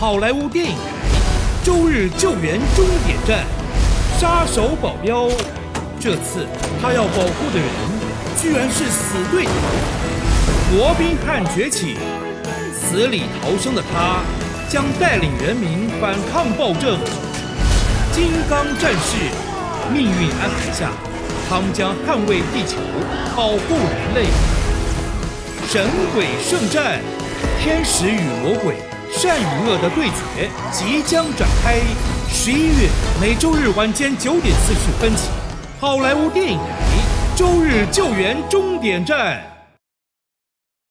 好莱坞电影台周日救援终点站，杀手保镖。这次他要保护的人，居然是死对头。罗宾汉崛起，死里逃生的他，将带领人民反抗暴政。金刚战士，命运安排下，他们将捍卫地球，保护人类。神鬼圣战，天使与魔鬼。善与恶的对决即将展开。十一月每周日晚间九点四十分起，好莱坞电影周日救援终点站。